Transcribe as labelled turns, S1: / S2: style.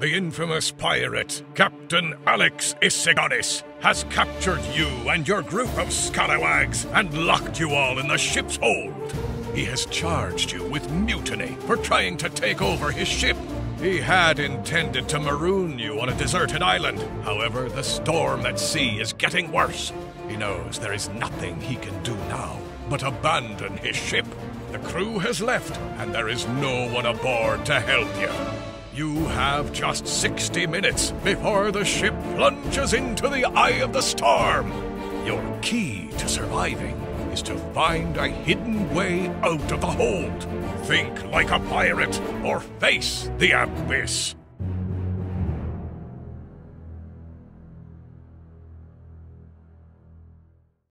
S1: The infamous pirate, Captain Alex Isigonis, has captured you and your group of scalawags and locked you all in the ship's hold. He has charged you with mutiny for trying to take over his ship. He had intended to maroon you on a deserted island. However, the storm at sea is getting worse. He knows there is nothing he can do now but abandon his ship. The crew has left, and there is no one aboard to help you. You have just 60 minutes before the ship plunges into the eye of the storm. Your key to surviving is to find a hidden way out of the hold. Think like a pirate or face the abyss.